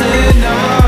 listen up